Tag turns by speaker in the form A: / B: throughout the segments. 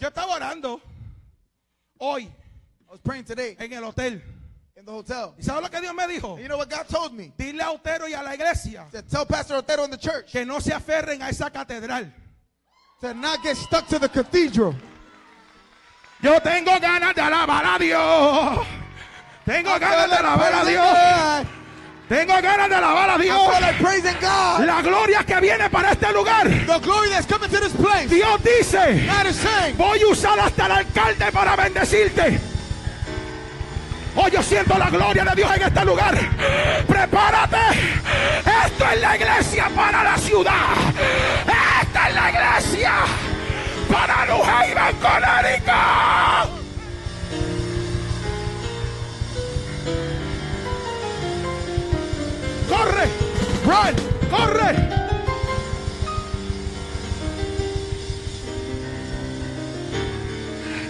A: Yo estaba orando hoy
B: I was praying today
A: en el hotel.
B: in the hotel.
A: ¿Y sabes lo que Dios me dijo?
B: And you know what God told me?
A: Dile a Otero y a la iglesia
B: said, tell Pastor Otero in the church
A: que no se aferren a esa catedral.
B: to not get stuck to the cathedral.
A: Yo tengo ganas de alabar a Dios. Tengo
B: I
A: ganas de alabar a Dios.
B: God.
A: Tengo ganas de alabar a Dios.
B: God.
A: La gloria que viene para este lugar.
B: The glory that's coming to this place.
A: Dios dice,
B: God is saying,
A: voy a usar hasta el alcalde para bendecirte. Hoy yo siento la gloria de Dios en este lugar. Prepárate. Esto es la iglesia para la ciudad. Esta es la iglesia para New Haven, Connecticut.
B: Run.
A: corre.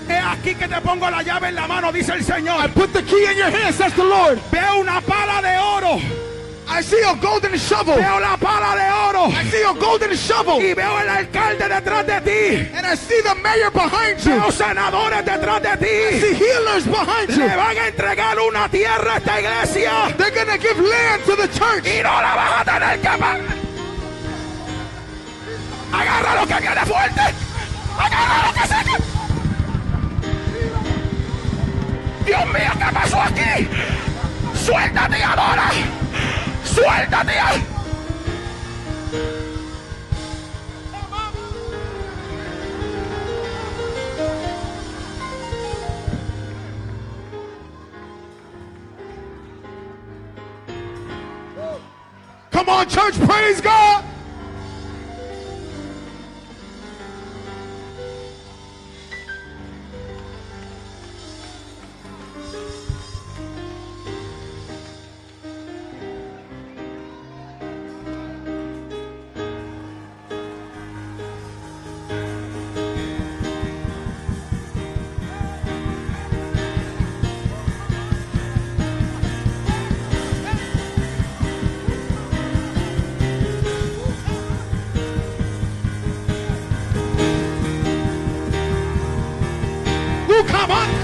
A: He aquí que te pongo la llave en la mano, dice el Señor.
B: Put the key in your hand, says the Lord.
A: Veo una pala de oro.
B: I see a golden shovel.
A: Veo la pala de oro.
B: I see a golden shovel.
A: Y veo el alcalde detrás de ti.
B: And I see the mayor behind you.
A: Veo senadores detrás de
B: I
A: ti.
B: see healers behind you.
A: Le van a entregar una tierra a esta iglesia.
B: They're going to give land to the church.
A: Y no la vas a tener que pagar. Agarra lo que viene fuerte. Agarra lo que se. Dios mío, ¿qué pasó aquí? Suéltate y adora. Suéltate. y-
B: Come on, church, praise God. Come on.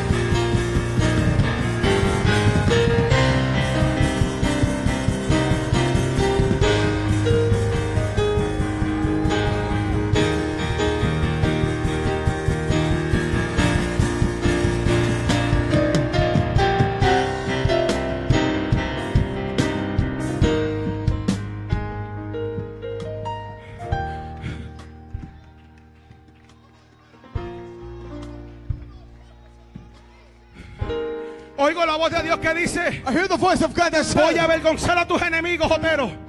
A: Oigo la voz de Dios que dice,
B: I hear the voice of God that
A: voy
B: says,
A: a avergonzar a tus enemigos, Otero.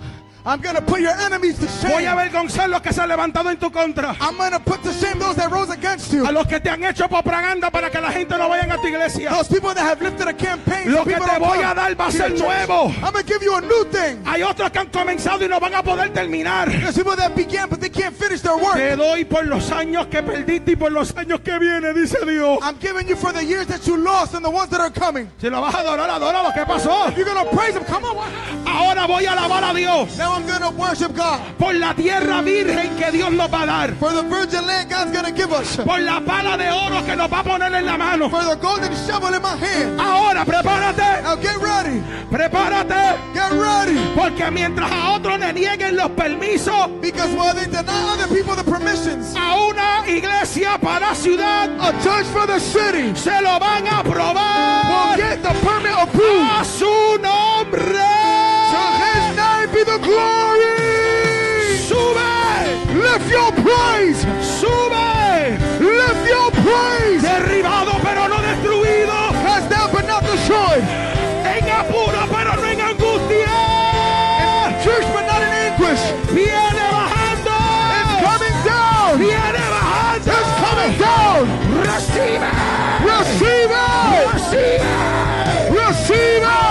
B: I'm going to put your enemies to
A: Voy a
B: shame.
A: avergonzar los que se han levantado en tu contra.
B: I'm going to put to shame those that rose against you.
A: A los que te han hecho propaganda para que la gente no vaya a tu iglesia.
B: Those people that have lifted a campaign.
A: Lo que te voy a dar va a ser nuevo.
B: I'm going to give you a new thing.
A: Hay otros que han comenzado y no van a poder terminar.
B: There's people that began, but they can't finish their work.
A: Te doy por los años que perdiste y por los años que vienen, dice Dios.
B: I'm giving you for the years that you lost and the ones that are coming.
A: Si lo vas a adorar, adóralo. ¿Qué pasó?
B: If you're going to praise Him, come on.
A: Ahora voy a alabar a Dios
B: Now I'm going to worship God.
A: por la tierra virgen que Dios nos va a dar.
B: For the virgin land God's going to give us.
A: Por la pala de oro que nos va a poner en la mano.
B: For the golden shovel in my hand.
A: Ahora prepárate,
B: Now get ready.
A: prepárate.
B: Get ready.
A: Porque mientras a otros le nieguen los permisos
B: Because while they deny other people the permissions,
A: a una iglesia para ciudad,
B: a church for the city
A: se lo van a
B: will
A: probar
B: get the permit approved.
A: a su nombre. Viene bajando.
B: It's coming down.
A: Viene bajando.
B: It's coming down.
A: Receive. Receive. Receive. Receive.